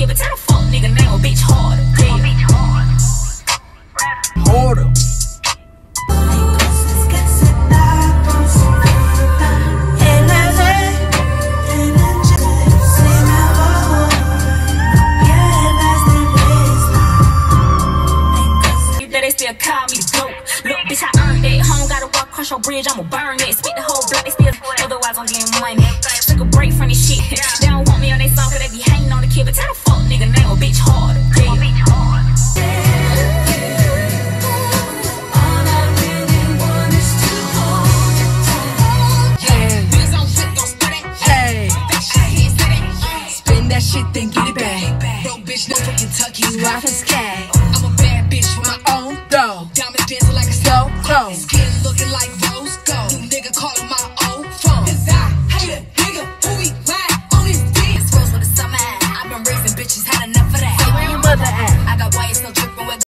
kid, but tell a fuck nigga name a bitch harder. Damn. Harder. Still call me dope. Look, bitch, I earned that. Home gotta walk across your bridge. I'ma burn it. Spit the whole block. They still, otherwise I'm getting money. Took a break from this shit. shit, then get it back. Bro, bitch, no from Kentucky, you out from I'm a bad bitch with my own dough. Diamonds dancing like a snow clone. Skin looking like rose gold. You nigga calling my old phone. Cause I hate a nigga who be mad on his dick. This rose with a summer ass. I've been raising bitches, had enough of that. Where your mother at? I got wires, no drip